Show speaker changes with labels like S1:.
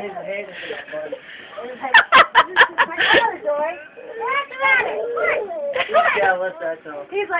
S1: His head is He's jealous, that's all.
S2: He's like.